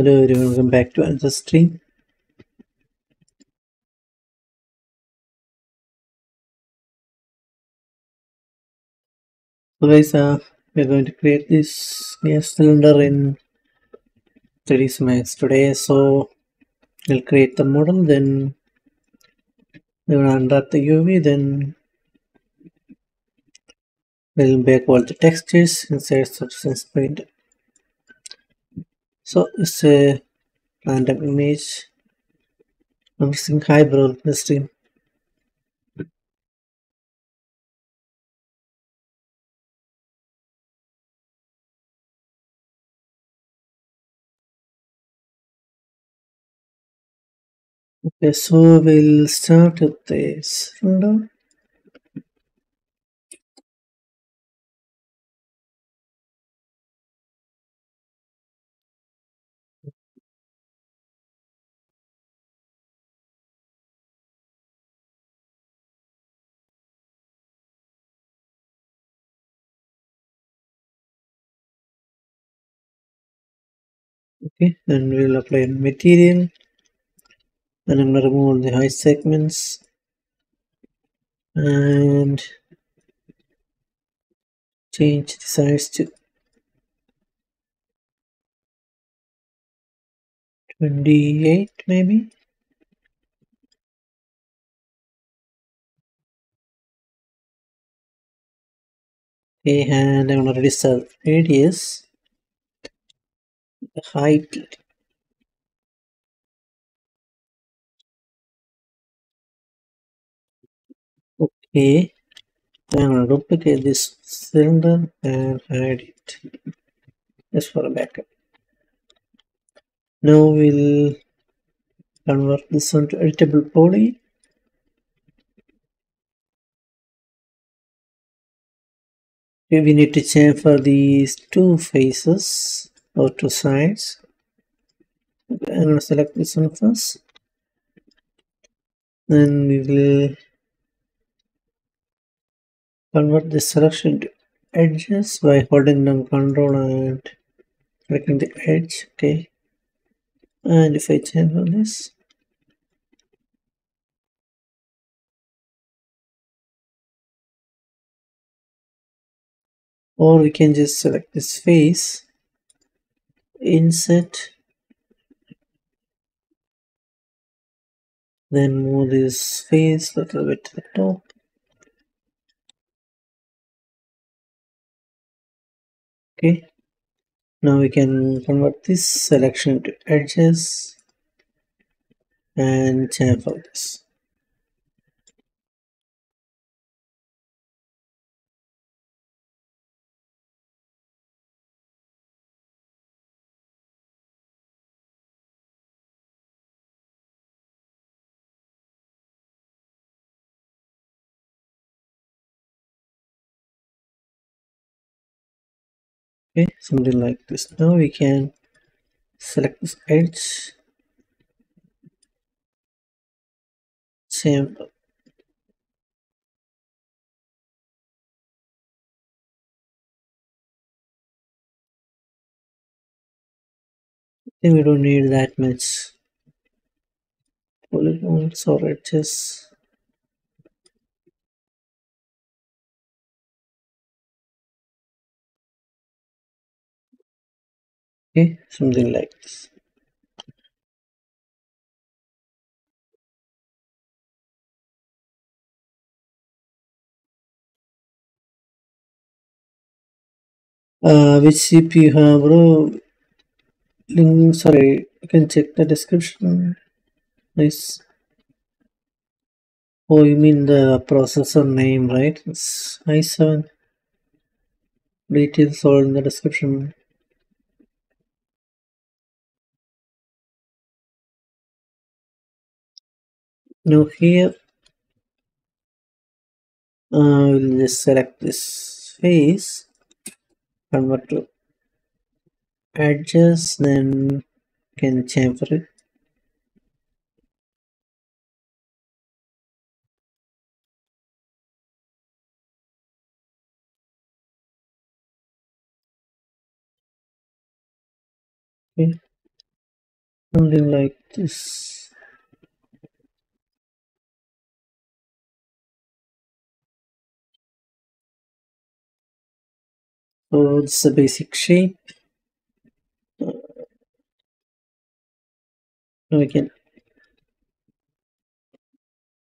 Hello, everyone, welcome back to another stream. So guys, uh, we're going to create this gas cylinder in 3ds Max today. So we'll create the model, then gonna unwrap the UV, then we'll make all the textures inside Substance Paint. So it's a uh, random image. I'm saying hi bro, the stream. Okay, so we'll start with this cylinder. Okay, and we'll apply material. And I'm gonna remove the height segments. And change the size to 28 maybe? Okay and I'm gonna reduce the radius height. Okay. Gonna duplicate this cylinder and add it. Just for a backup. Now we'll convert this one to editable poly. We need to change for these two faces sides okay, I'm gonna select this one first. Then we will convert the selection to edges by holding down control and clicking the edge okay. And if I change on this. Or we can just select this face insert then move this face a little bit to the top. Okay. Now we can convert this selection to edges and chamfer this okay something like this. Now we can select this edge. Chamfer think we don't need that much. Polygons or edges okay something like this. Uh which cpu have bro? Link sorry you can check the description. Nice. Oh you mean the processor name right? It's i7 details all in the description now here uh, we'll just select this face. Convert to edges then can chamfer it. Okay. Something like this so this is a basic shape. Now we can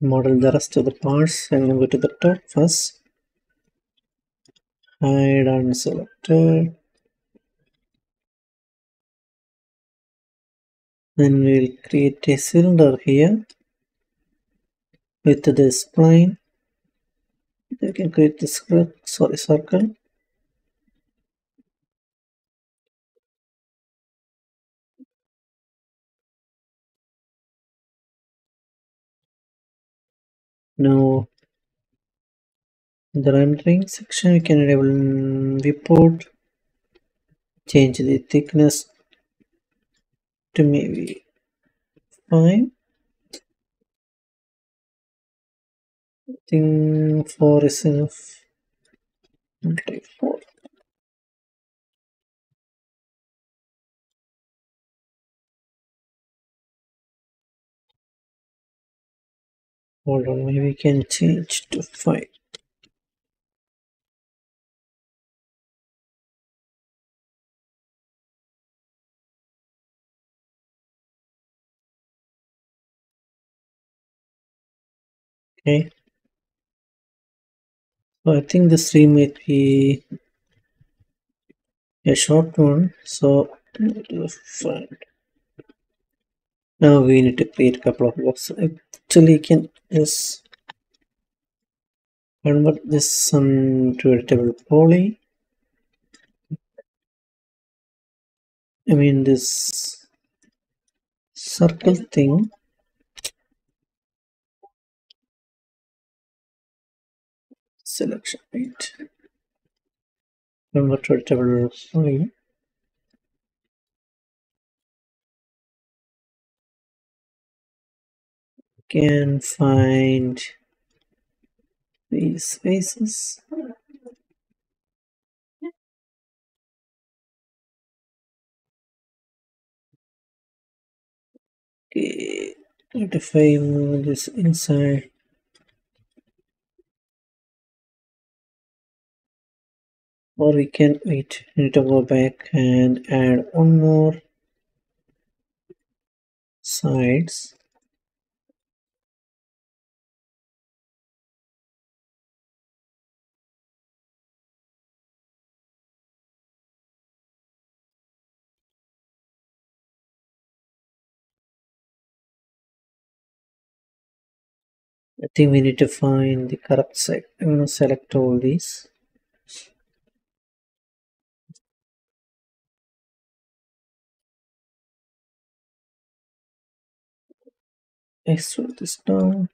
model the rest of the parts I'm going to go to the top first. Hide unselected then we'll create a cylinder here with this spline. We can create this sorry circle now in the rendering section we can enable viewport change the thickness to maybe 5 I think 4 is enough. Take 4 hold on maybe we can change to 5 okay. So I think the stream might be a short one so find now we need to create a couple of blocks actually you can just convert this some to editable poly. I mean this circle thing. Selection right? Convert to editable poly can find these spaces. Okay. If I move this inside. Or we can wait. Need to go back and add one more sides I think we need to find the correct side. I'm going to select all these. Extrude this down.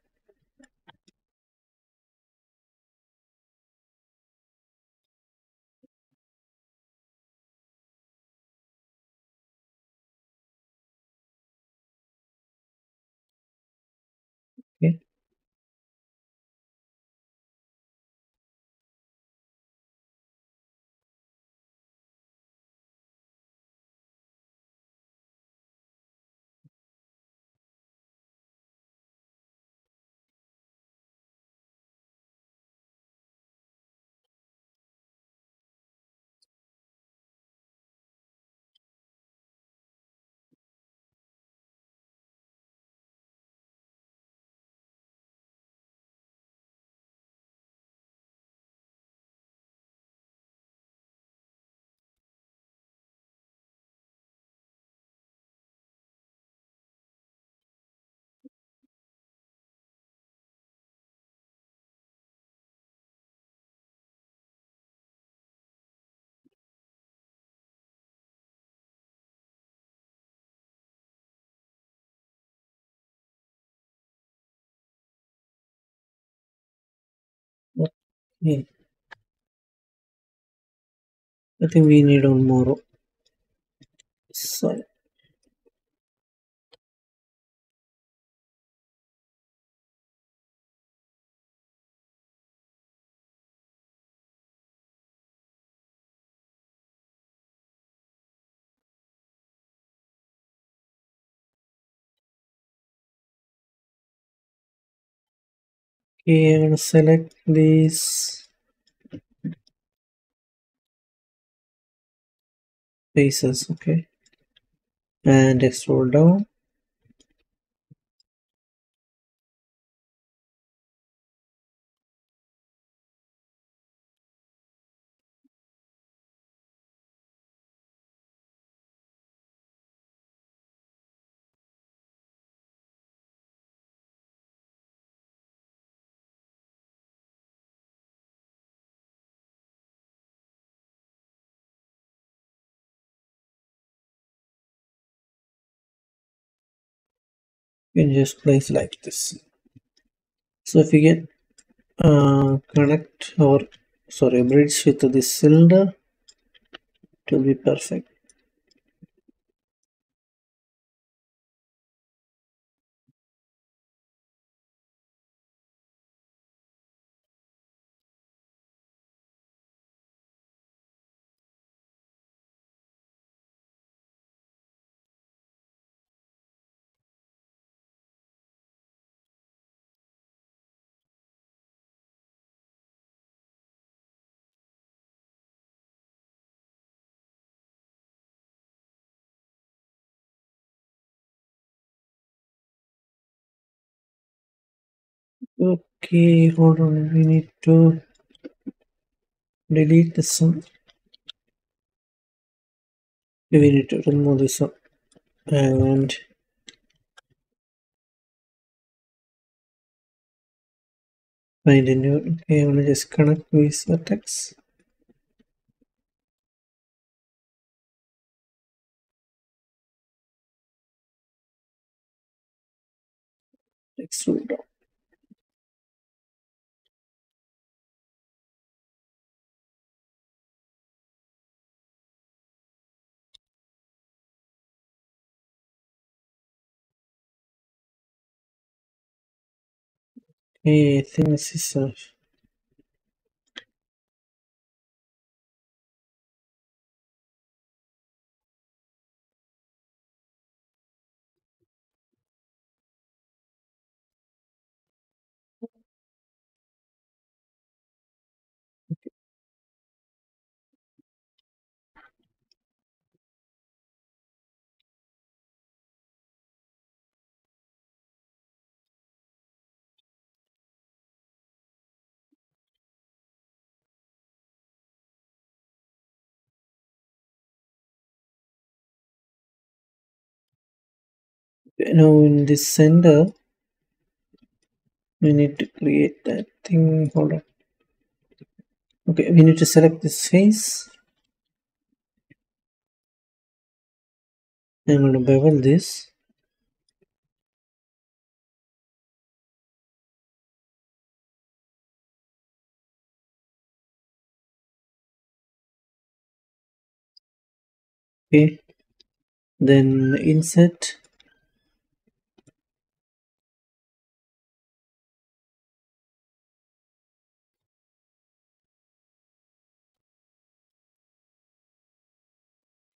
Okay. I think we need one more side. Gonna select these faces, okay, and extrude down. You can just place like this. So if you get uh, connect or sorry bridge with this cylinder, it will be perfect. Okay, hold on. We need to delete this one. We need to remove this one and find a new. Okay, I'm gonna just connect this vertex. Extrude down. Okay, I now in this center we need to create that thing. Hold on. Okay, we need to select this face. I'm going to bevel this. Okay, then insert.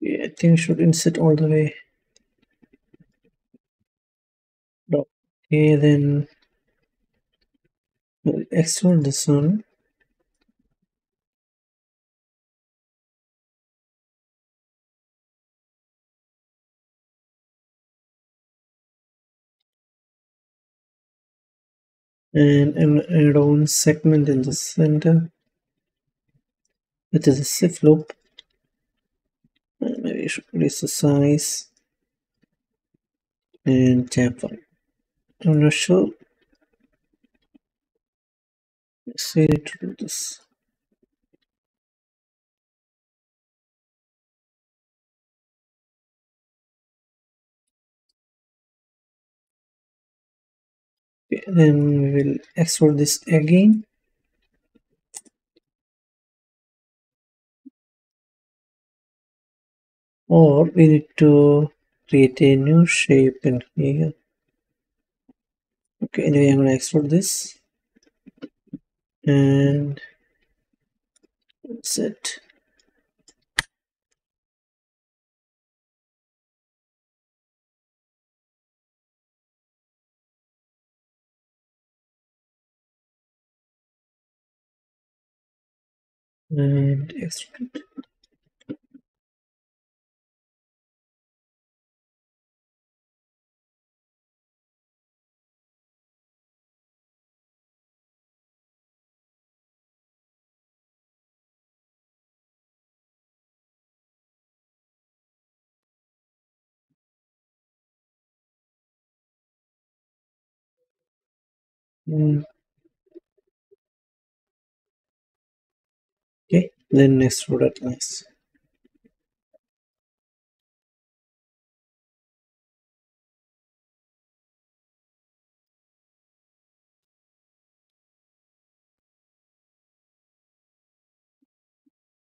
Yeah, I think should insert all the way. Okay, then we'll extrude this one. and I'm gonna add one segment in the center which is a SwiftLoop and maybe you the size and chamfer I'm not sure. Let's see to do this okay, then we will export this again or we need to create a new shape in here. Okay anyway i'm going to export this. And that's it and export. Mm, Okay, then extrude at last.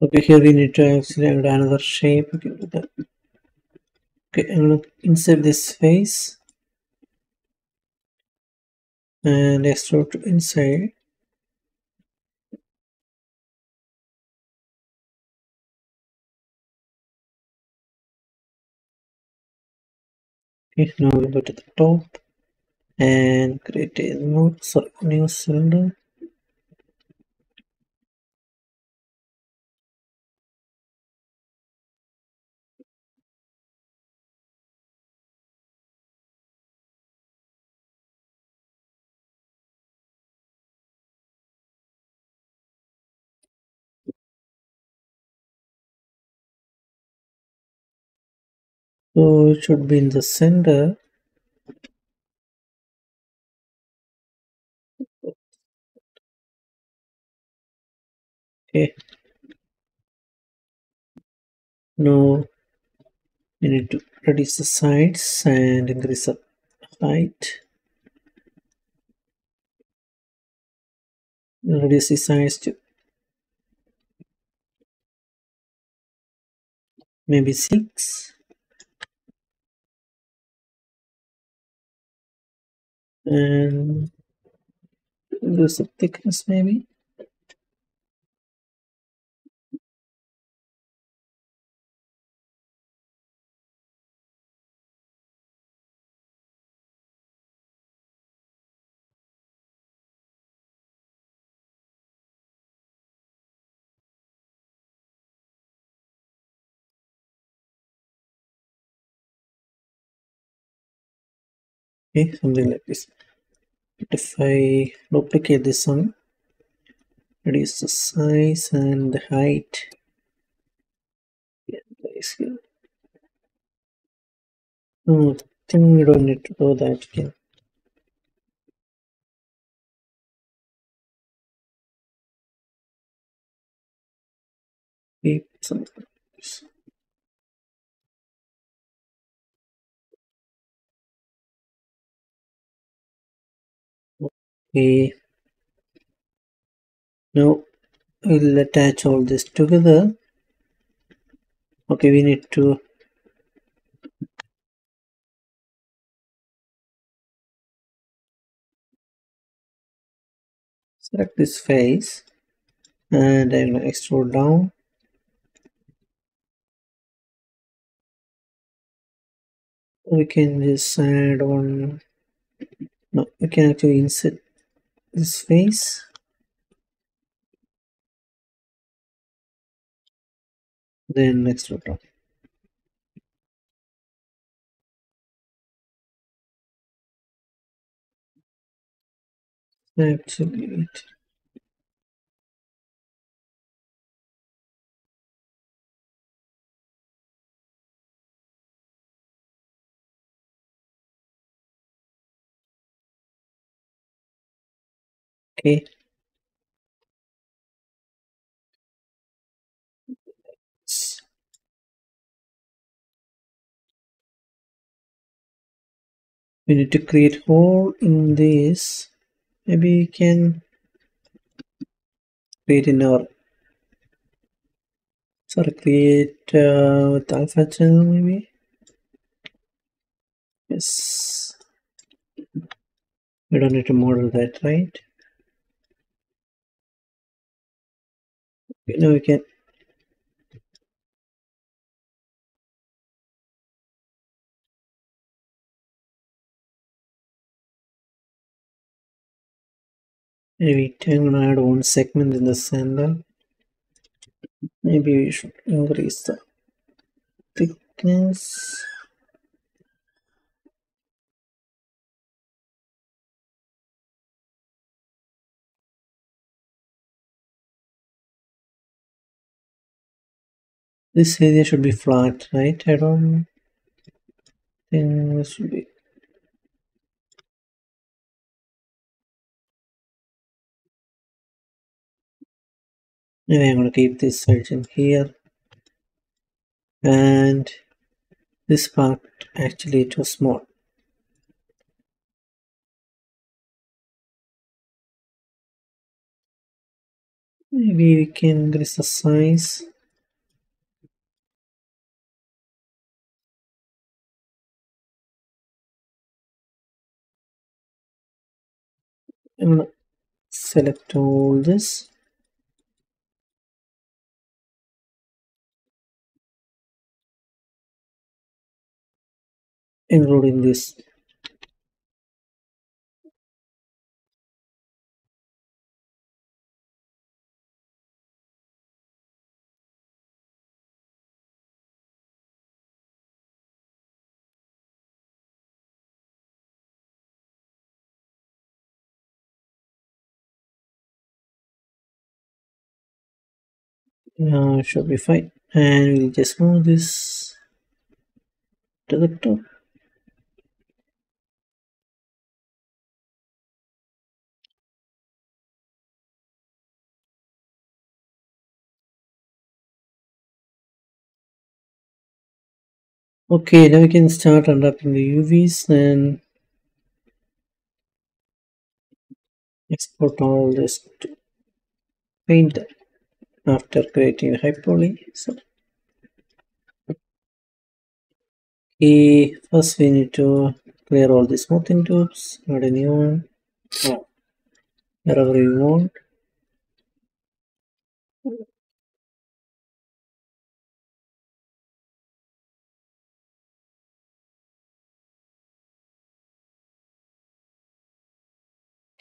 Okay, here we need to add another shape. Okay. Okay, I'm gonna insert this face and extrude to inside. Okay, now we go to the top and create a new, new cylinder. So it should be in the center. Okay. Now we need to reduce the sides and increase the height. Reduce the size to maybe 6 and the thickness maybe okay something like this. But if I duplicate this one reduce the size and the height. Yeah, place here no I think we don't need to do that again keep something okay. Now we'll attach all this together. Okay we need to select this face and I'm gonna extrude down. We can just add one no we can actually insert this face. Then extrude down actually okay. We need to create hole in this. Maybe we can create in our sorry create uh, with alpha channel maybe? Yes. We don't need to model that right now we can maybe I'm gonna add one segment in the center. Maybe we should increase the thickness this area should be flat right I don't think this should be Anyway, I'm going to keep this section here. And this part actually too small. Maybe we can increase the size and select all this. Including this uh, should be fine. And we'll just move this to the top. Okay now we can start unwrapping the UVs and export all this to paint after creating a hyperpoly so okay, first we need to clear all the smoothing groups add a new one wherever you want.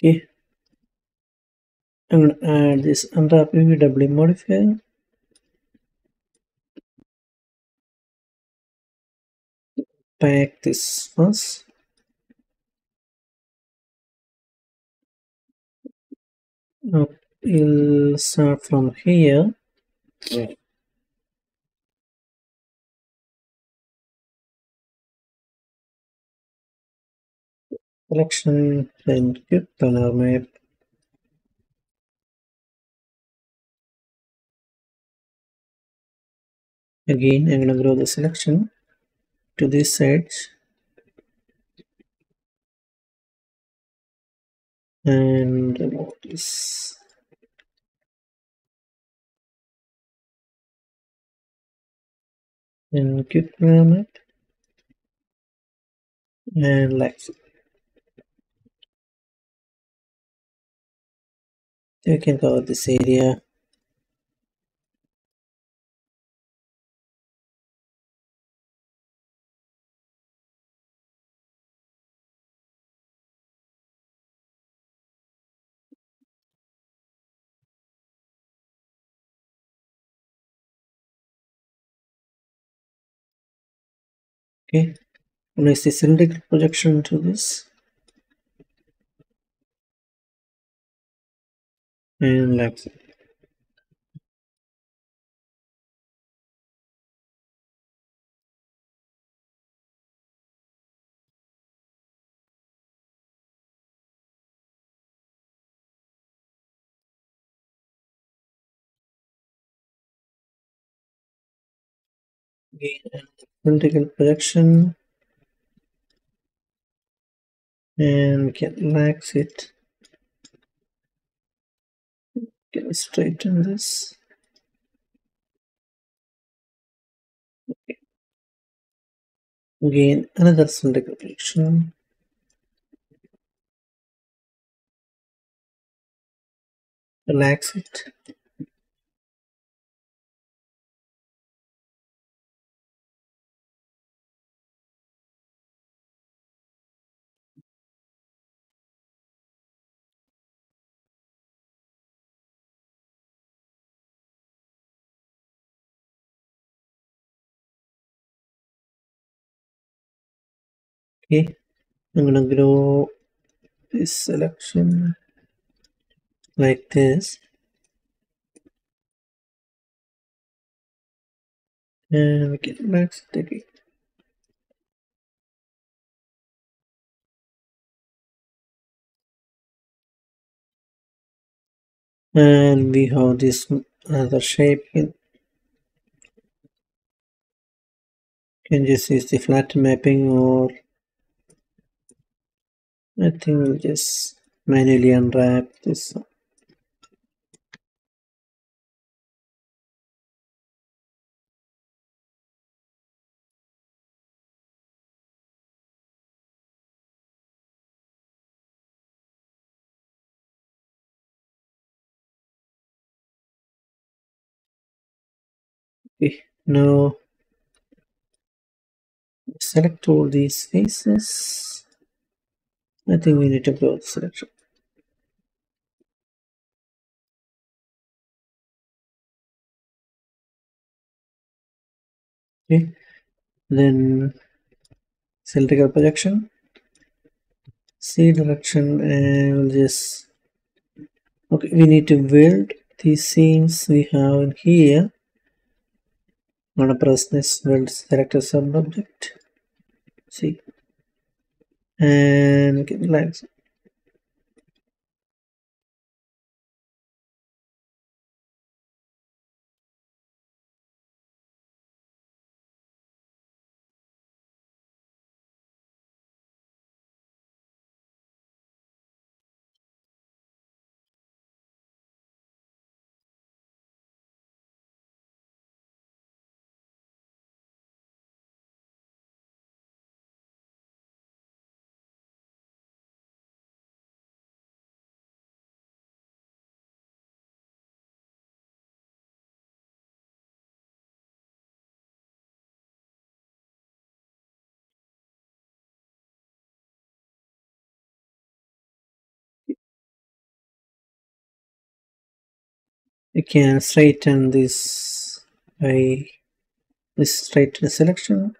Okay I'm going to add this unwrap UVW modifier pack this first now we'll start from here. Selection then quick planar map again I'm to grow the selection to this sides and remove this. And quick pyramid. And like so. You can cover this area okay place the cylindrical projection to this and like so. again cylindrical projection and we can relax it. Can straighten this. Again another cylindrical projection relax it okay. I'm gonna grow this selection like this. And we get max again and we have this other shape. You can just use the flat mapping or I think we'll just manually unwrap this okay now select all these faces I think we need to the selection okay then cylindrical projection. C direction and we'll just okay we need to build these seams we have in here. I'm gonna press this build select a sub object see and get relax you can straighten this by this straighten selection.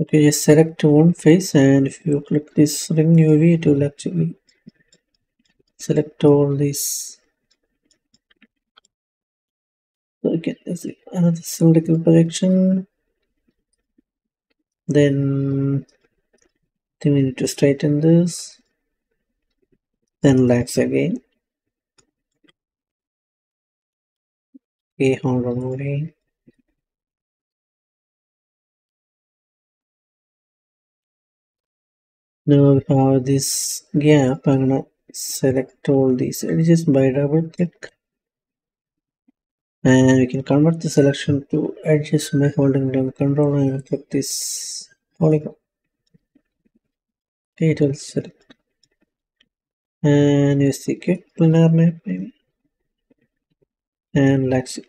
Okay just select one face and if you click this ring UV it will actually select all these so again there's another cylindrical projection then then we need to straighten this? Then lax again. Okay hold on again now we have this gap. I'm gonna select all these. Edges by double click and we can convert the selection to edges by holding down control and click this polygon. Okay it will select. And use the quick planar map maybe and lax it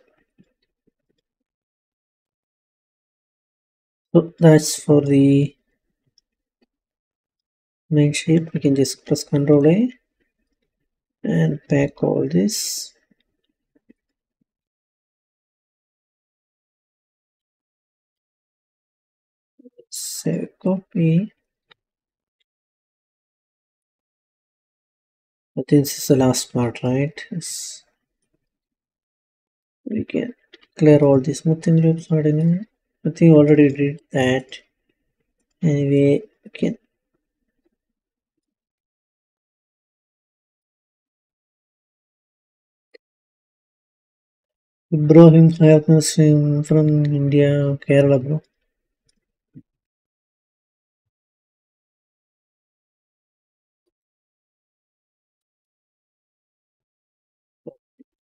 so that's for the main shape. We can just press ctrl a and pack all this save copy I this is the last part right yes. we can clear all the smoothing groups ordinary I think already did that anyway we can Bro himself from India, Kerala, bro.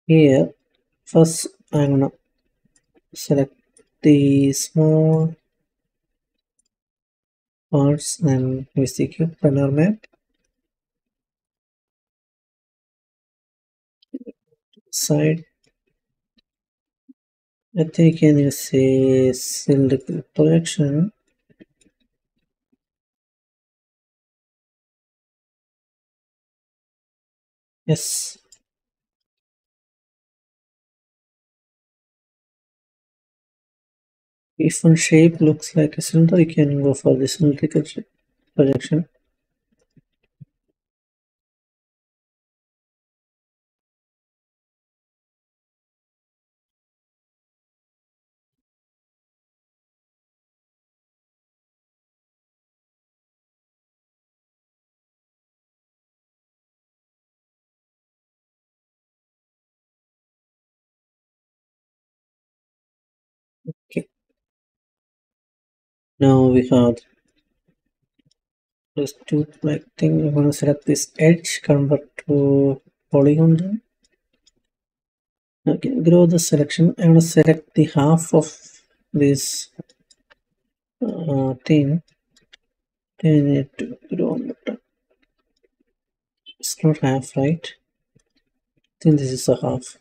here first I'm gonna select the small parts and use the cube map. Side. I think you can say select projection yes. If one shape looks like a cylinder, you can go for the cylindrical projection. Now we have this two like thing. We're going to select this edge, convert to polygon. Okay, grow the selection. I'm going to select the half of this uh, thing. Then to grow on the top. It's not half, right? I think this is a half.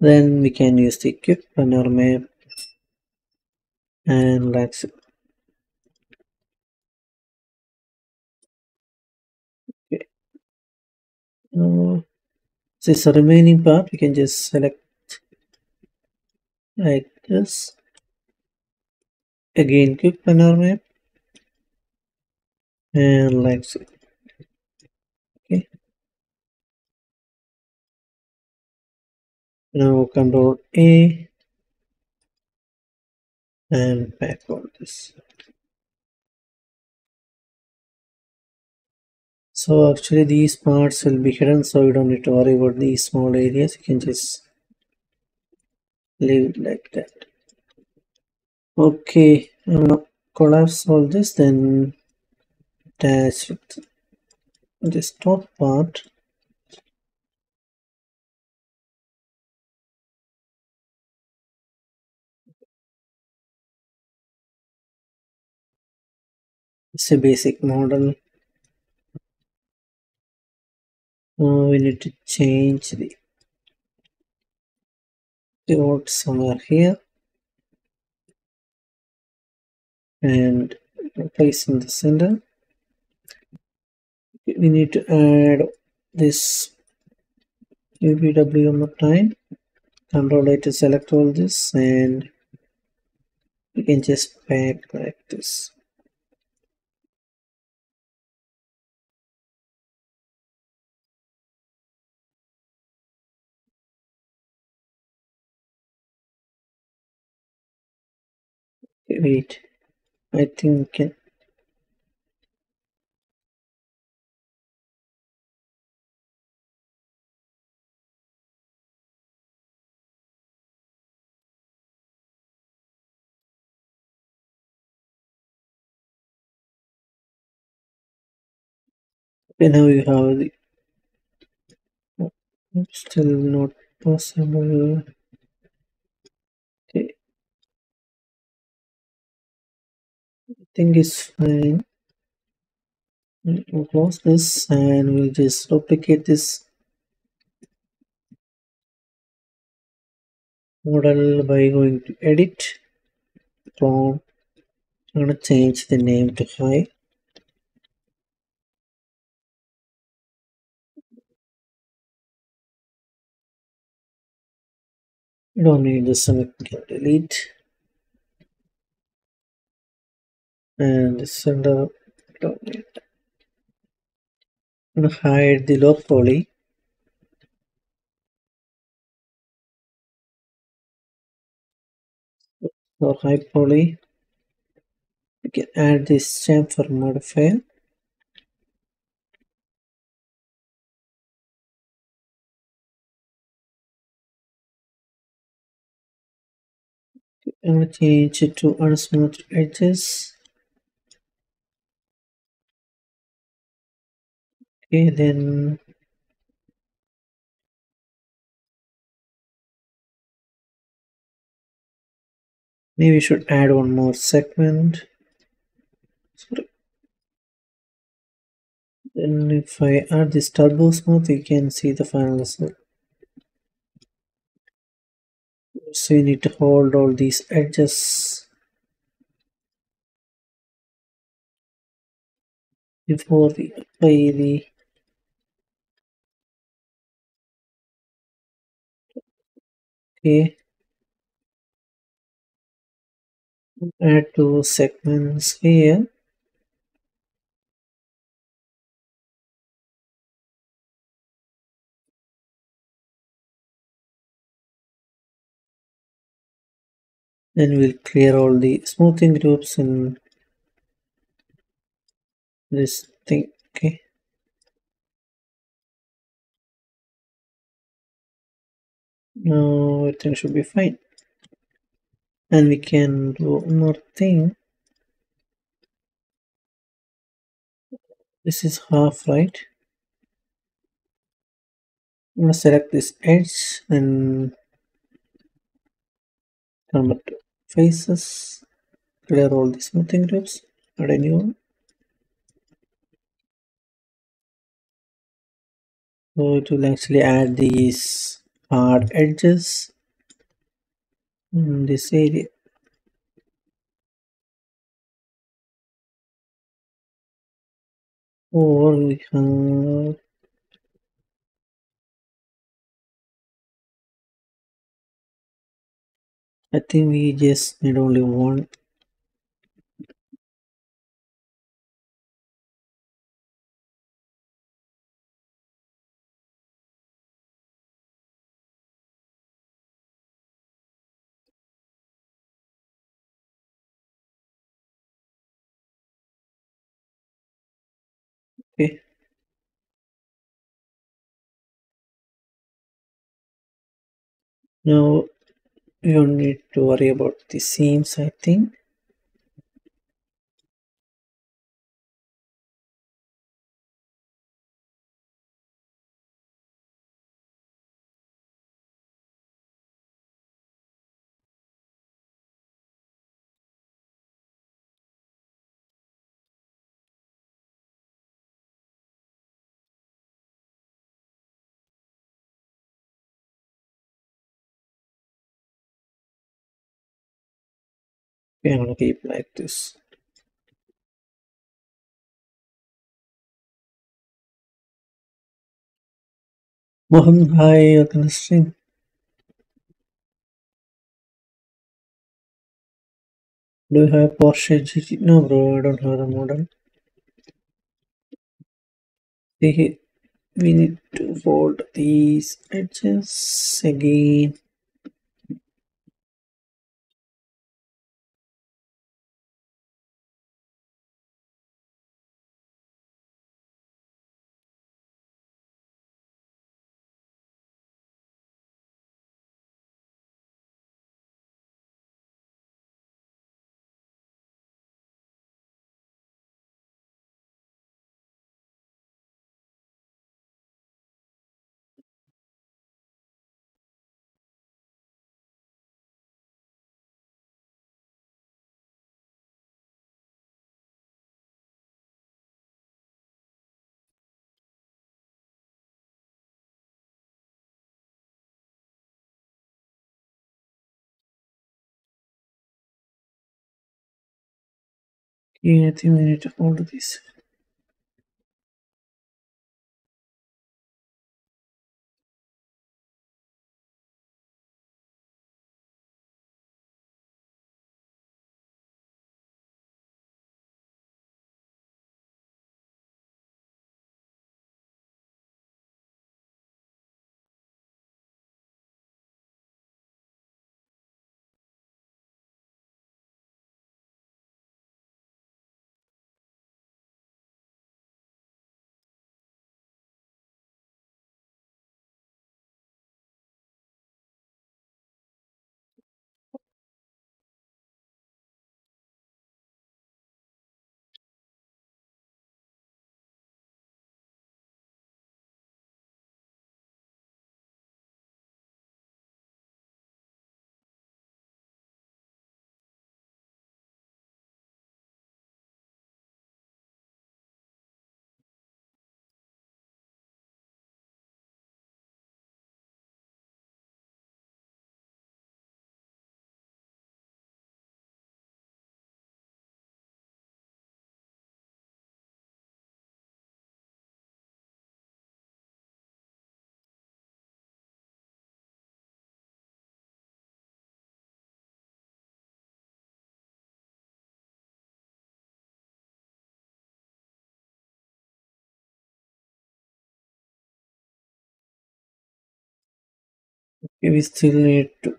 Then we can use the quick planar map and let's. Uh, this the remaining part? We can just select like this. Again quick planar map and like so. Okay. Now control a. And back on this so actually these parts will be hidden so you don't need to worry about these small areas. You can just leave it like that. Okay I'm gonna collapse all this then attach it this top part. It's a basic model we need to change the pivot somewhere here. And place in the center. We need to add this UVW one more time. Control A to select all this and we can just pack like this wait. I think can. Okay now you have the still not possible okay I is fine. We'll close this and we'll just duplicate this model by going to edit. Clone I'm gonna change the name to high. Don't need this one we can delete and center gonna hide the low poly. Or high poly. We can add this chamfer modifier gonna change it to unsmooth edges okay then. Maybe we should add one more segment. Sorry. then if I add this turbo smooth you can see the final result. So you need to hold all these edges. Before we apply the Add two segments here. Then we'll clear all the smoothing groups in this thing. Okay. Now everything should be fine. And we can do one more thing. This is half, right? I'm gonna select this edge and convert to faces. Clear all the smoothing groups. Add a new one. So it will actually add these hard edges in this area. Or we have I think we just need only one. Okay. Now you don't need to worry about the seams I think. Okay, I'm gonna keep like this. Mohan, hi, welcome to stream. Do you have Porsche GT? No, bro, I don't have the model. We need to fold these edges again. Okay, I think we need to fold this. We still need to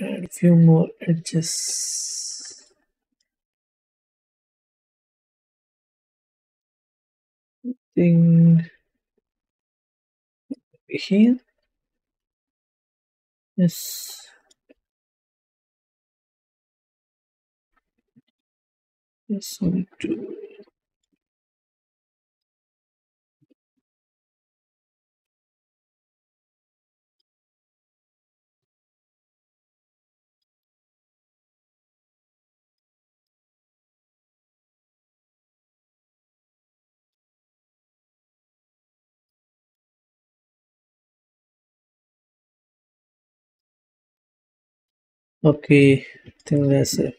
add a few more edges. Thing here. Yes. Yes we need okay I think that's it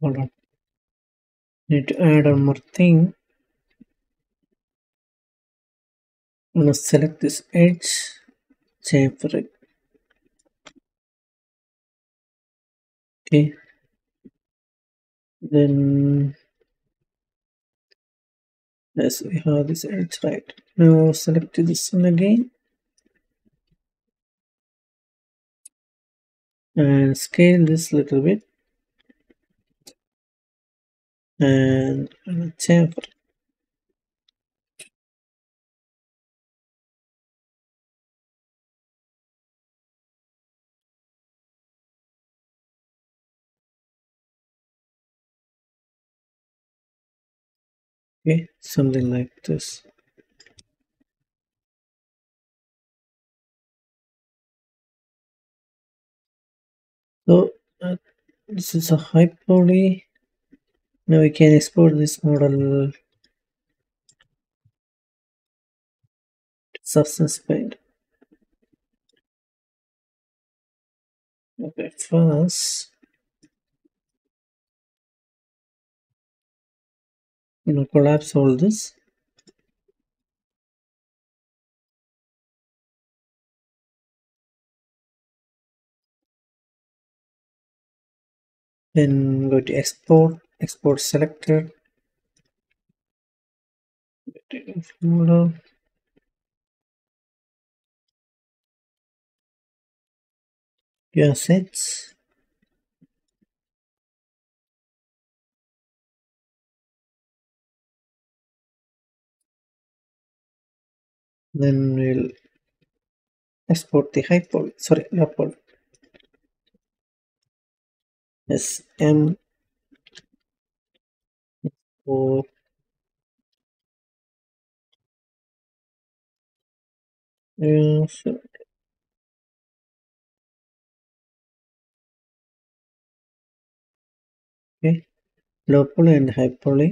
hold on need to add one more thing I'm gonna select this edge it okay then yes we have this edge right now select this one again. And scale this little bit. And chamfer okay something like this. So uh, this is a high poly now we can export this model. To substance paint okay first you know collapse all this. Then go to export export selected folder your assets then we'll export the high poly sorry low poly sm or yes, okay low poly and high poly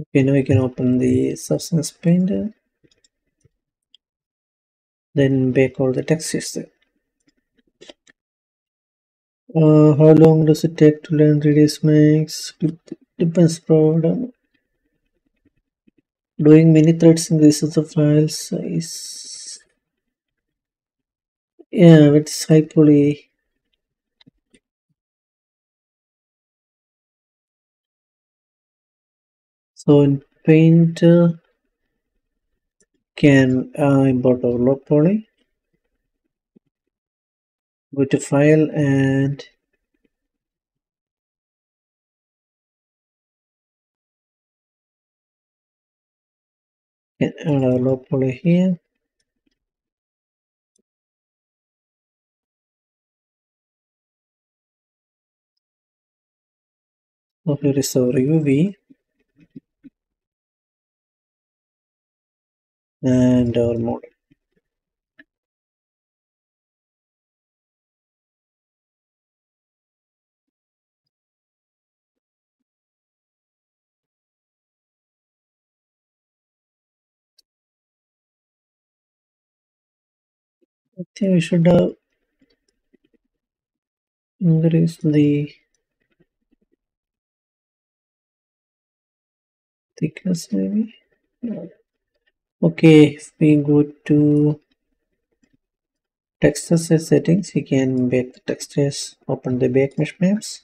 okay now we can open the substance painter. Then bake all the textures uh, how long does it take to learn 3ds max? Depends problem doing many threads increases the file size yeah it's high poly so in paint can uh, import our low poly go to file and add our low poly here. So here is our UV and our model I think we should uh, increase the thickness maybe. Okay, if we go to textures settings, we can bake the textures, open the bake mesh maps,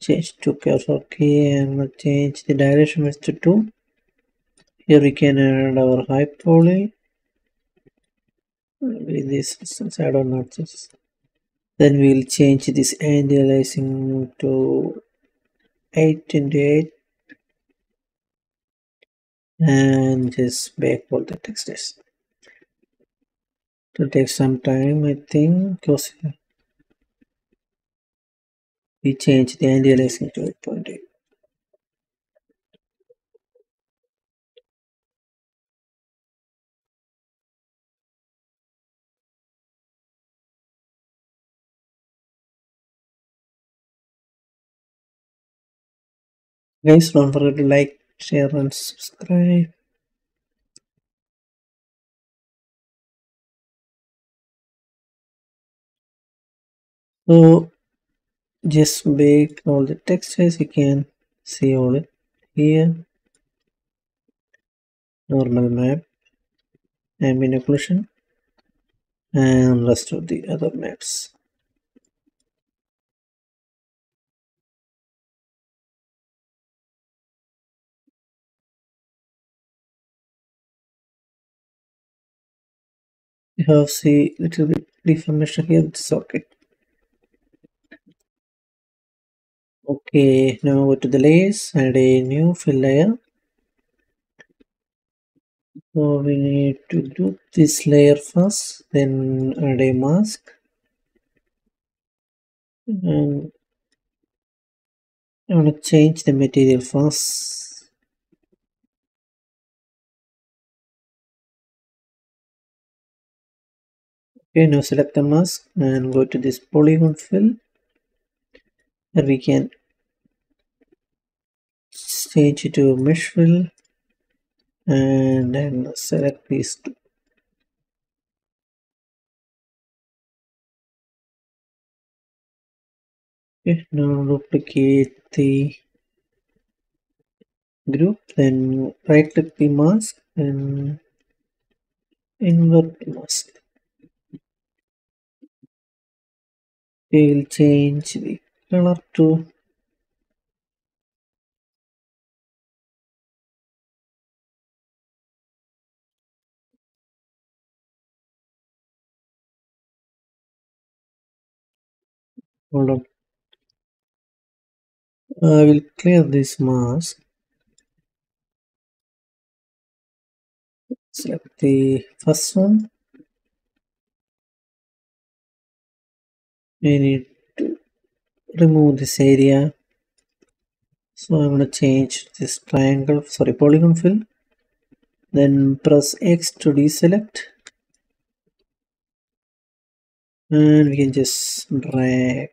change to cursor key and change the direction mesh to 2. Here we can add our high poly. In this instance, I don't know this. Then we'll change this anti-aliasing to 8 into 8 and just bake all the textures. To take some time, I think, because we change the anti-aliasing to 8.8. Guys, don't forget to like, share, and subscribe. So just bake all the textures you can see all it here. Normal map. Ambient occlusion and rest of the other maps you have see little bit deformation here it's socket okay now go to the layers add a new fill layer. So we need to do this layer first then add a mask. And I want to change the material first okay now select the mask and go to this polygon fill and we can change it to mesh fill and then select these two. Okay now duplicate the group then right click the mask and invert the mask we'll change the color to hold on I will clear this mask. Select the first one we need to remove this area. So I'm going to change this triangle. Sorry polygon fill. Then press X to deselect. And we can just drag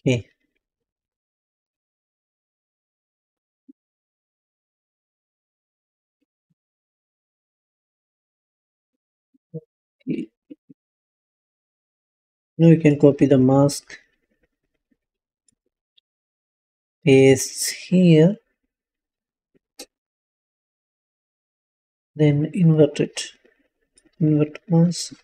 okay now you can copy the mask paste here. Then invert it invert mask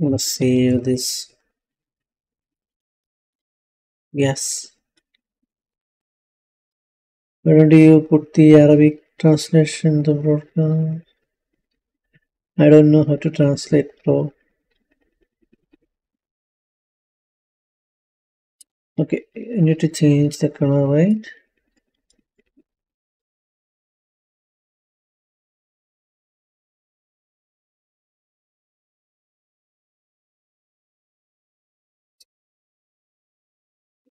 I'm gonna save this. Yes. Where do you put the Arabic translation the broadcast. I don't know how to translate pro okay I need to change the color right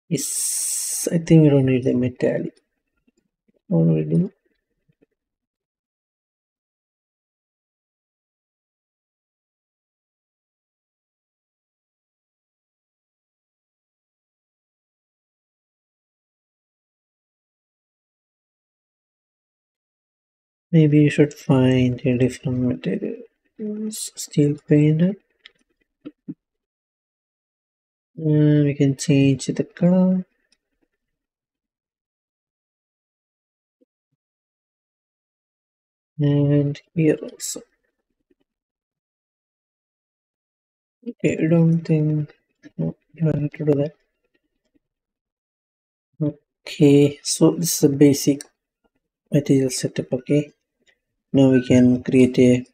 Yes, I think we don't need the metallic. Maybe you should find a different material. Steel painted. And we can change the color. And here also. Okay, I don't think no, you need to do that. Okay, so this is a basic material setup. Okay, now we can create a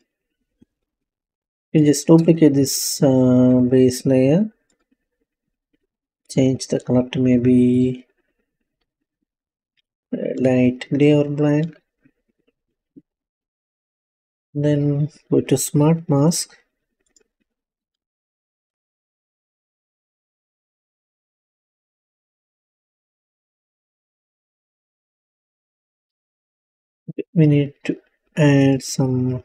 you just duplicate this uh, base layer change the color to maybe light gray or black then go to smart mask. We need to add some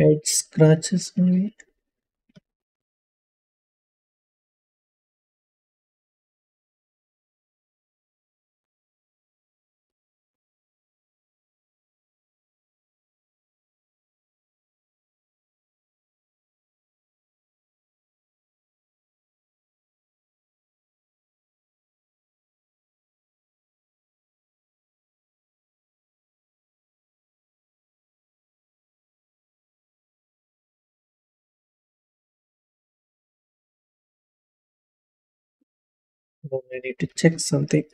edge scratches maybe we need to check something.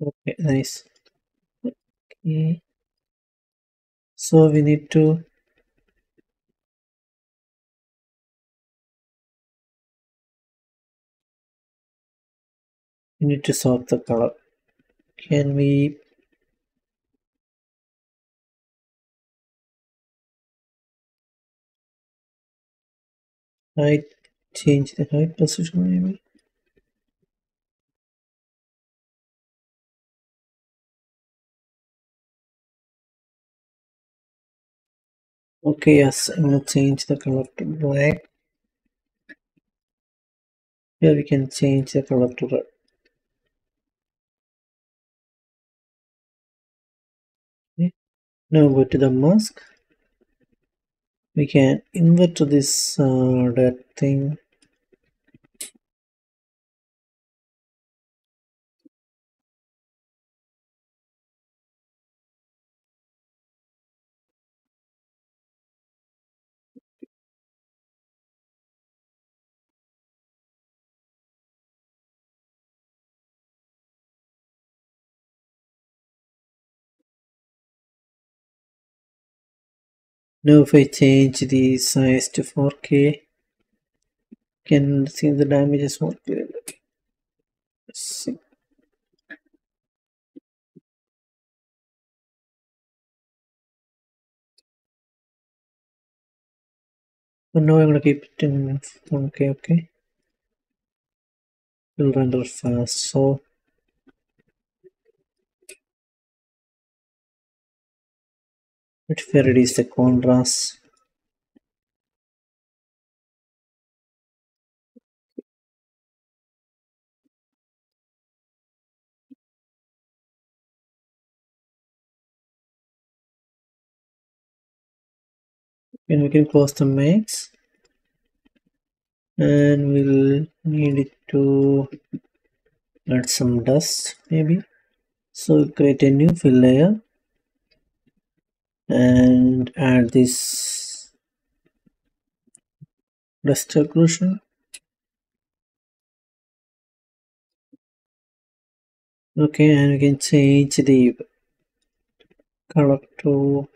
Okay nice. Okay. So we need to we need to sort the color can we height change the height position maybe okay yes i'm gonna change the color to black. Here we can change the color to red. Okay. now go to the mask we can invert this uh, that thing now if I change the size to 4k can see the damage is more clearly Let's see. Oh, but now I'm gonna keep it in 1k okay. Will render fast so let's reduce the contrast? And we can close the max and we'll need it to add some dust maybe. So create a new fill layer and add this dust occlusion okay and we can change the color to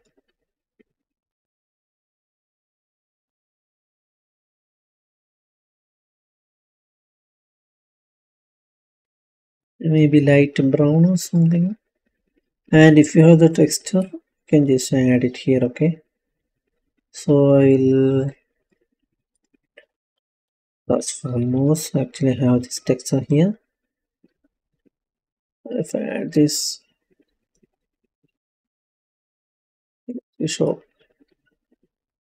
maybe light brown or something. And if you have the texture can just add it here okay? So I'll for mouse actually have this texture here. If I add this you show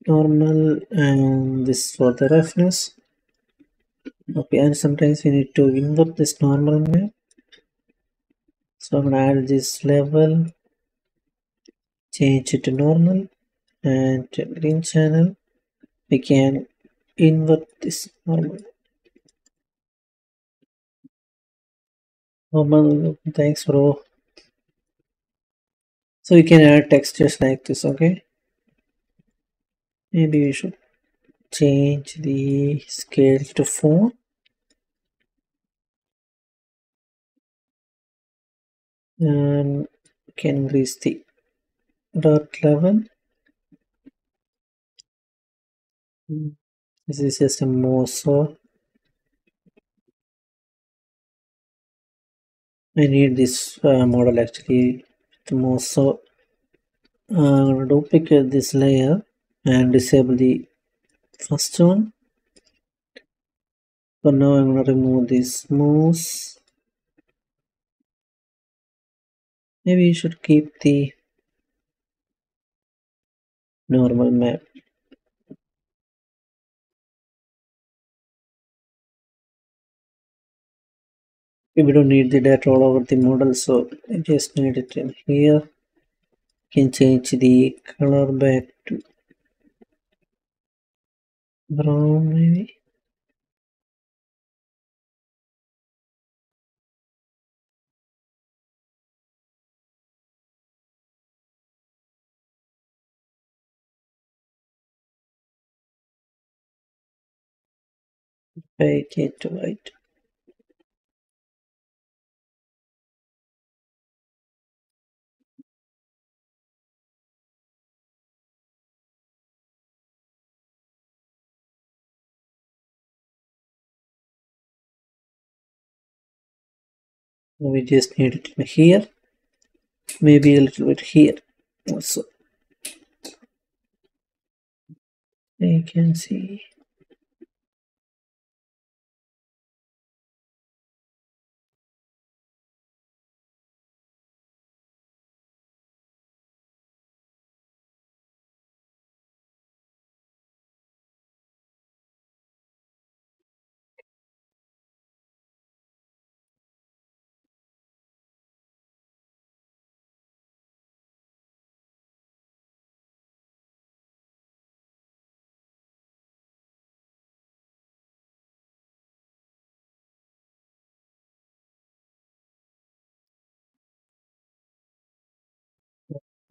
normal and this for the reference. Okay and sometimes we need to invert this normal map. So I'm gonna add this level change it to normal and green channel. We can invert this normal. Normal thanks bro. So we can add textures like this okay? Maybe we should change the scale to 4 and can increase the dot level this is just a more so I need this uh, model actually the more so uh, I'm gonna duplicate this layer and disable the first one. But now I'm gonna remove this mouse. Maybe you should keep the normal map we don't need the data all over the model so I just need it in here. Can change the color back to brown maybe Right it white we just need it here. Maybe a little bit here also. You can see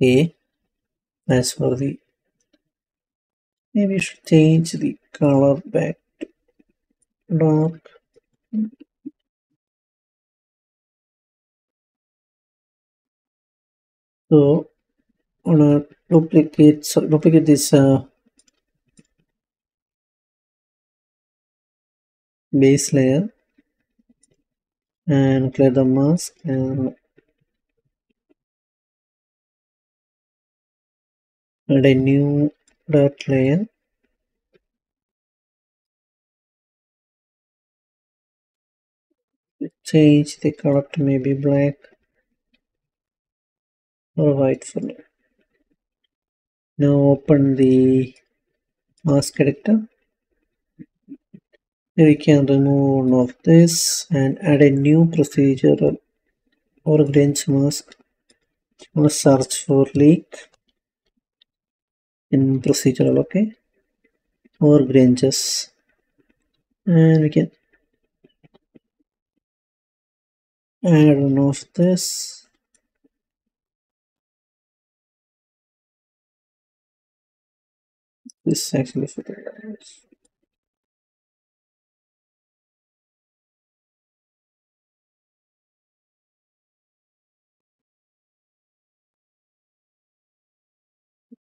okay that's for the maybe you should change the color back to dark so on a duplicate so duplicate this uh, base layer and clear the mask and add a new dot layer change the color to maybe black or white for now now open the mask editor. We can remove one of this and add a new procedural or Grunge mask. Or search for leak in procedural okay? Or Grunges and we can add one of this. This is actually for the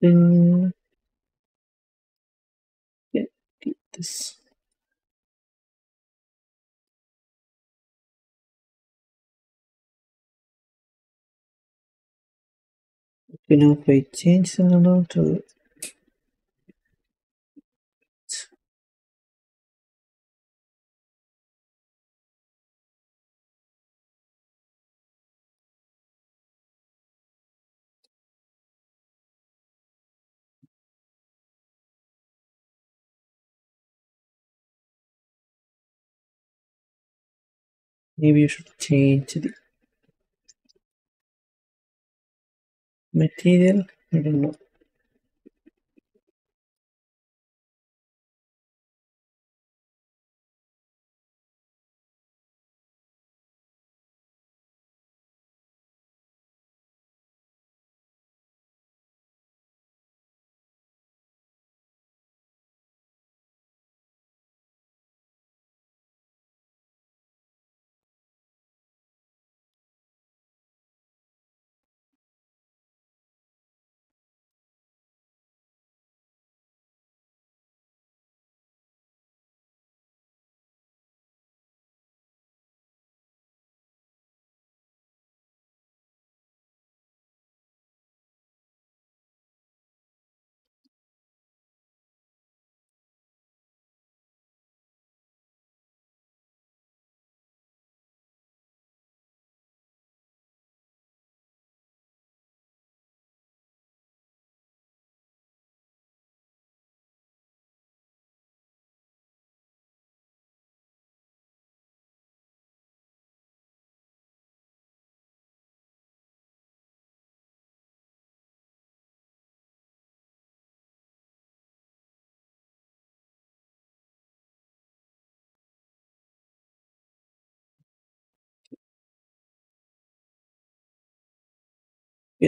thing this. know, if we change analog to maybe you should change the material. I don't know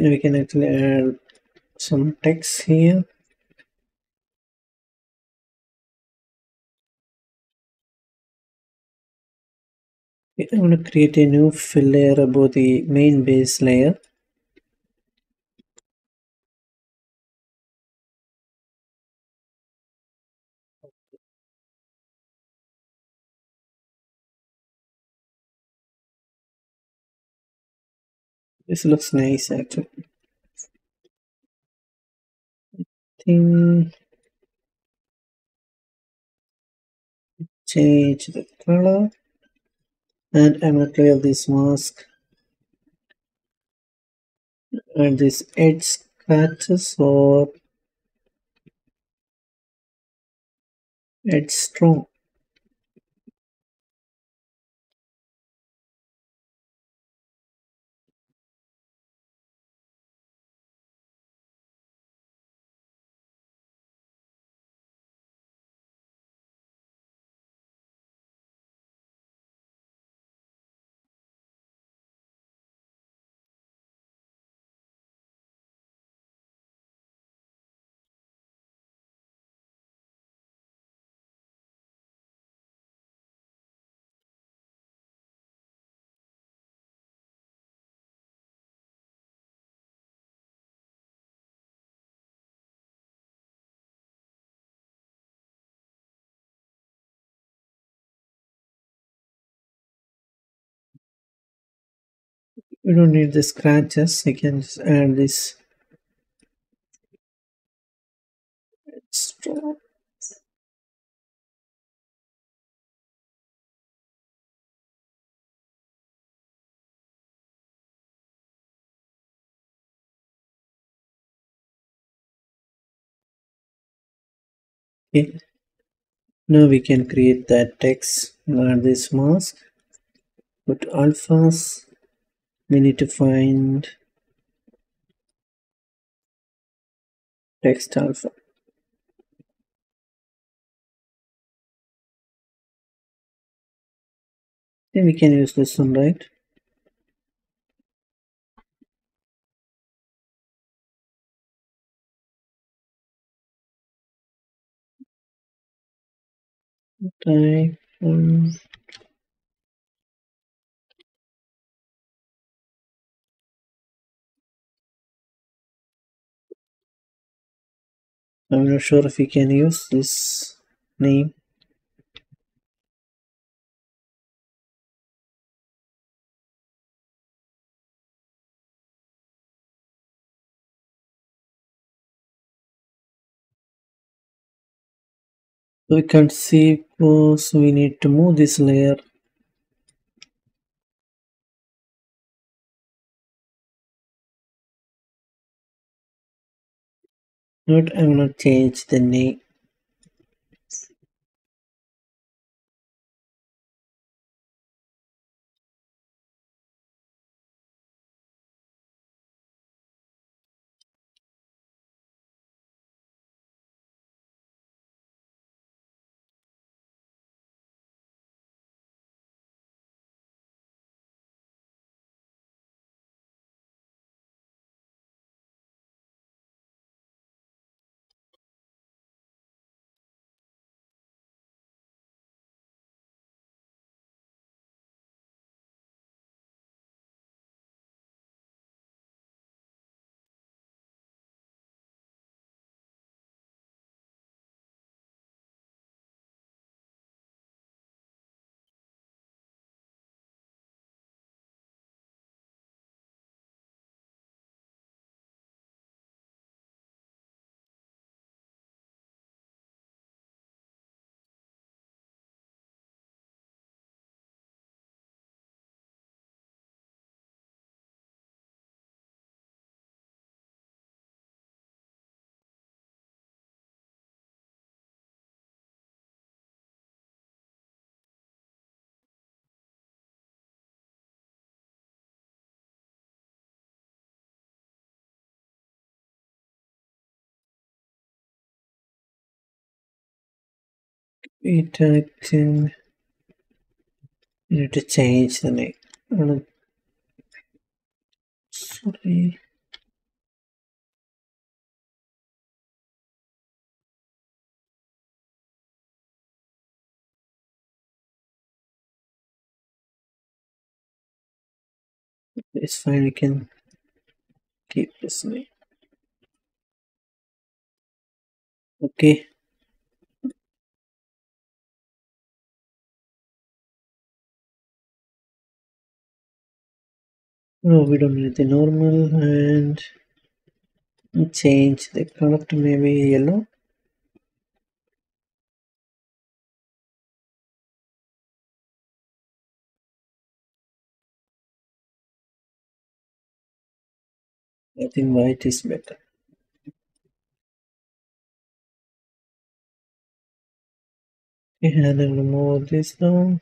know we can actually add some text here? I'm going to create a new fill layer above the main base layer this looks nice actually. I think change the color. And I'm to clear this mask. And this edge scratches or edge strong we don't need the scratches I can just add this. Okay. Now we can create that text add this mask put alphas we need to find text alpha. Then we can use this one right? Type I'm not sure if we can use this name. We can't see uh, so we need to move this layer. But I'm gonna change the name it I think we need to change the name. Sorry. It's fine we can keep this name. Okay no we don't need the normal and change the to maybe yellow. I think white is better. And I'm gonna move this down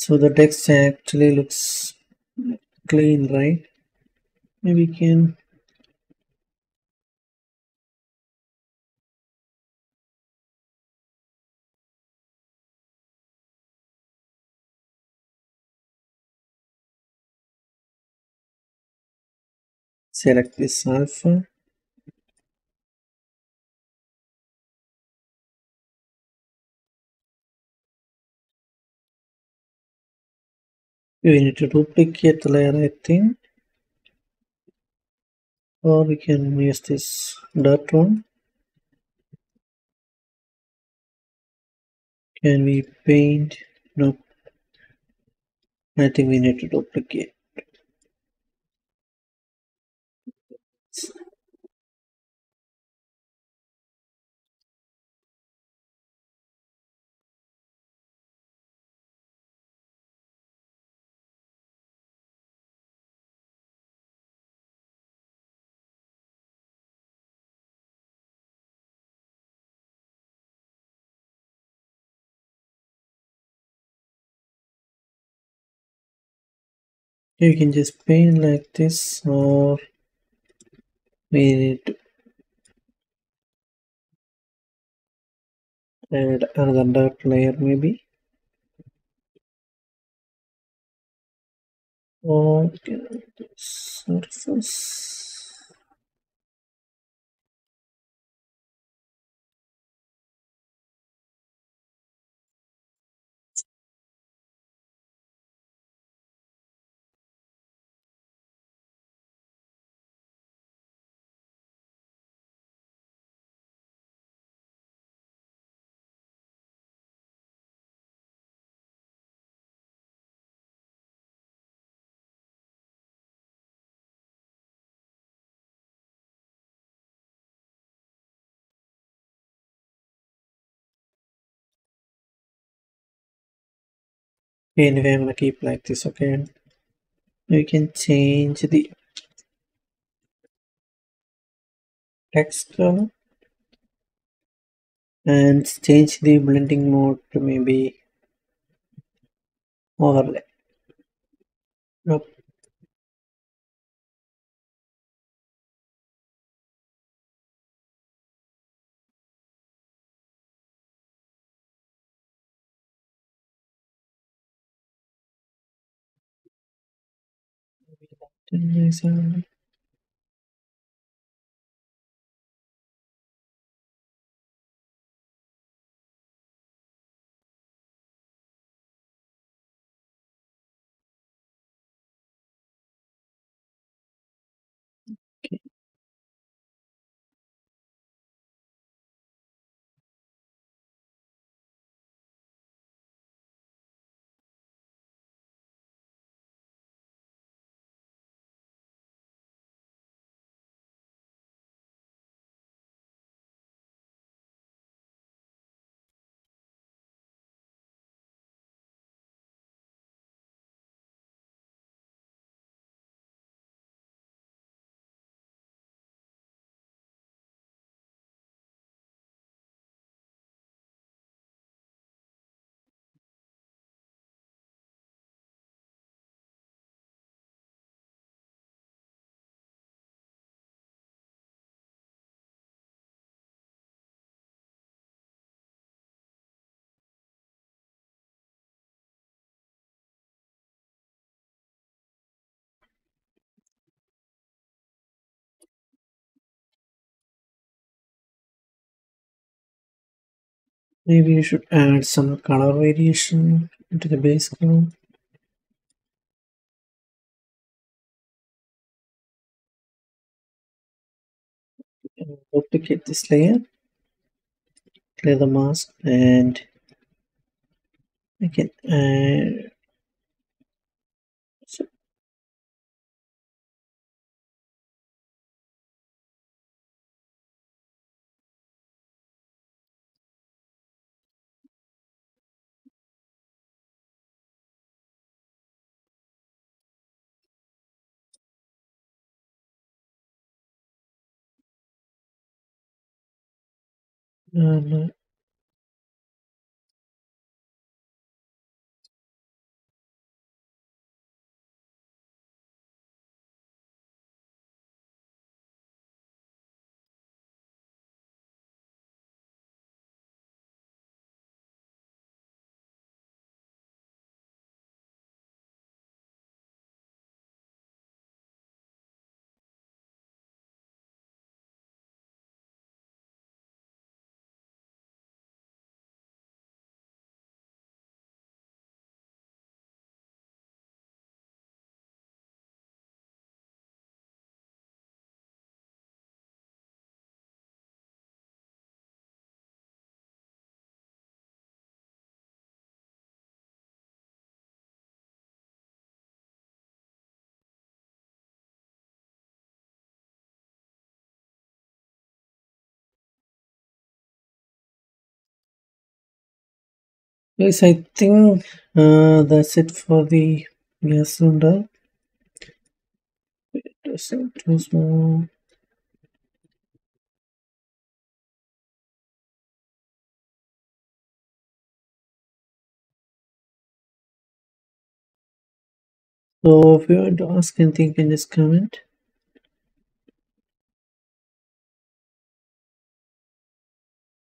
so the text actually looks clean right? Maybe we can select this alpha we need to duplicate the layer I think. Or we can use this dot one. Can we paint? Nope. I think we need to duplicate you can just paint like this or we to add another dot layer maybe. Or can surface anyway, I'm gonna keep like this, okay? We can change the text color and change the blending mode to maybe overlay. Nope. Nice. Okay. Maybe you should add some color variation into the base color. Duplicate this layer, clear the mask, and I can add um, Guys, I think uh, that's it for the gas cylinder. Too small. So if you want to ask anything, can just comment.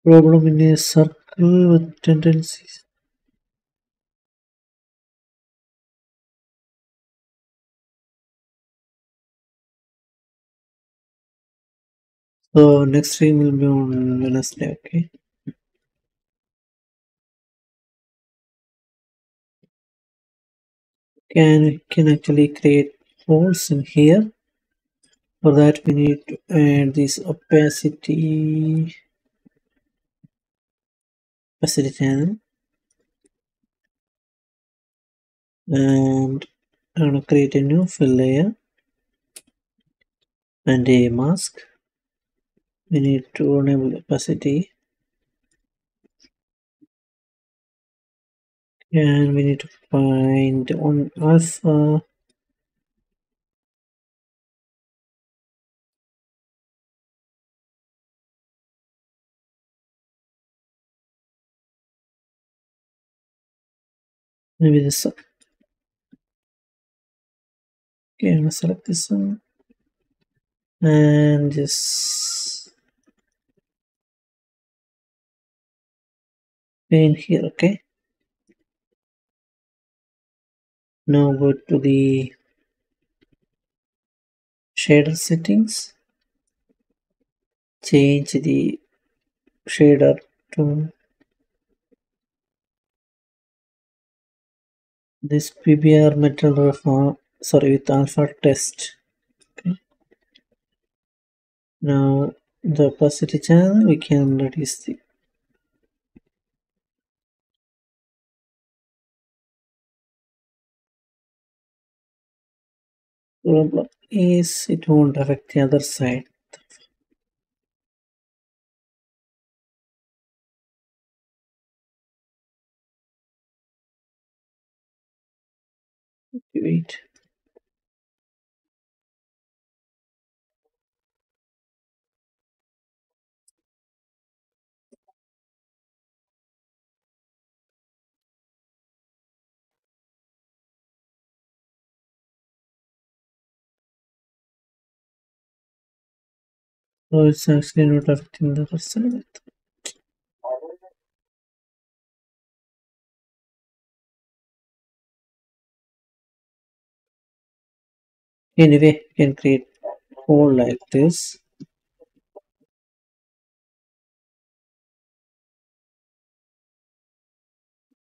Problem in a circle with tendencies. So next stream will be on Wednesday, okay? Can we can actually create holes in here. For that we need to add this opacity opacity channel and I'm gonna create a new fill layer and a mask. We need to enable opacity. And we need to find on alpha. Maybe this one. okay i'm gonna select this one. And just in here okay now go to the shader settings. Change the shader to this PBR metal rough sorry with alpha test okay now the opacity channel we can reduce the problem is it won't affect the other side wait so it's actually not affecting the other side anyway you can create hole like this.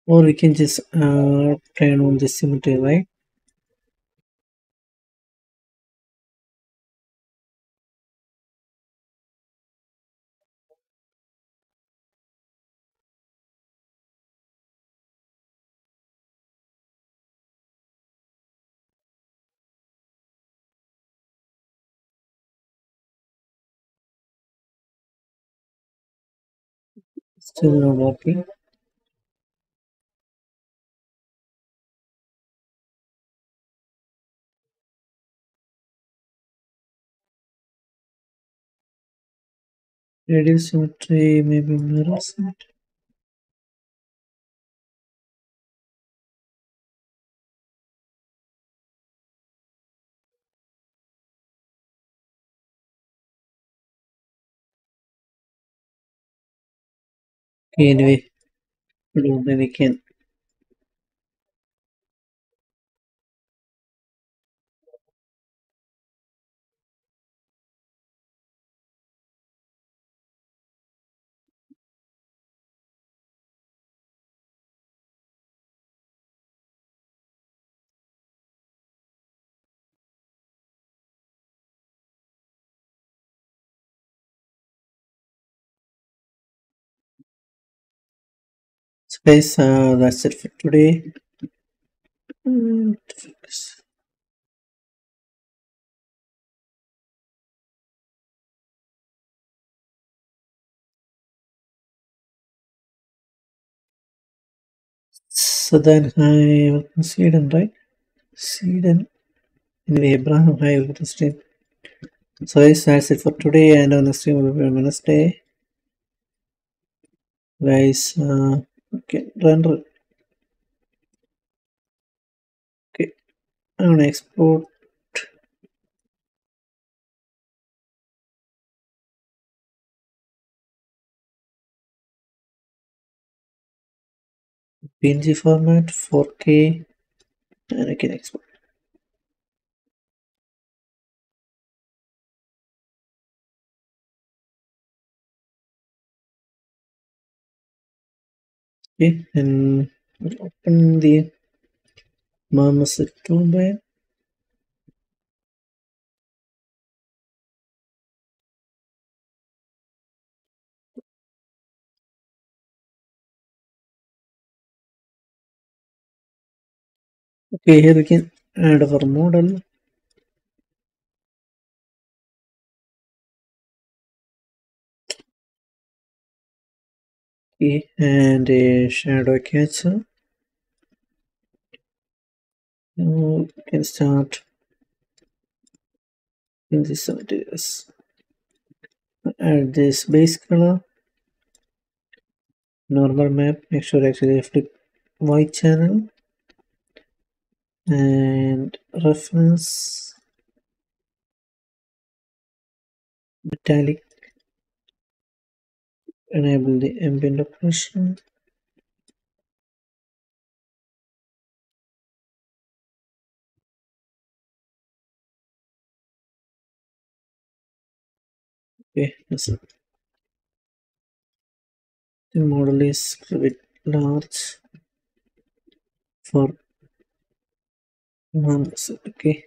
Or we can just uh, turn on the symmetry right still working radial symmetry maybe mirror symmetry anyway then we can guys uh, that's it for today. So then I in Sweden, right? Sweden. Anyway, Abraham, hi, welcome to stream. So guys, that's it for today, and on the stream will be on Wednesday. Guys, uh, okay, render. Okay, I'm gonna export. PNG format 4K and I can export. Okay, and open the Marmoset Toolbag. Okay, here we can add our model. And a shadow catcher. Now can start in this materials. Add this base color, normal map, make sure actually flip white channel and reference metallic enable the ambient occlusion. Okay that's it. The model is a bit large for one set okay.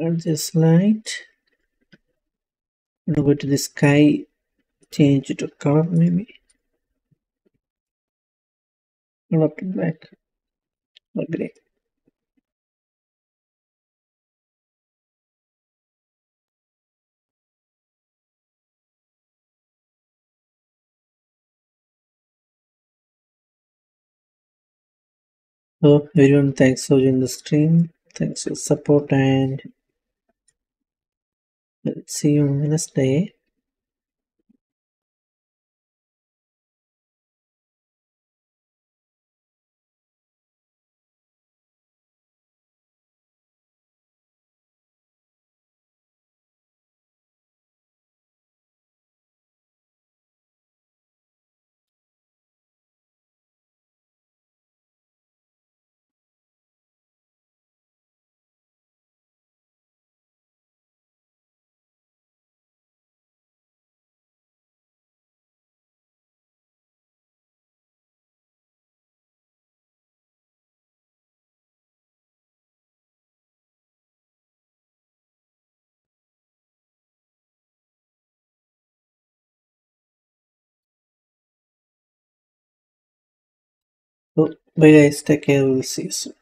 Add this light now go to the sky change to color maybe? Color to black or oh, gray so oh, everyone thanks for joining the stream. Thanks for support and see you on wednesday so bye guys take care we'll see you soon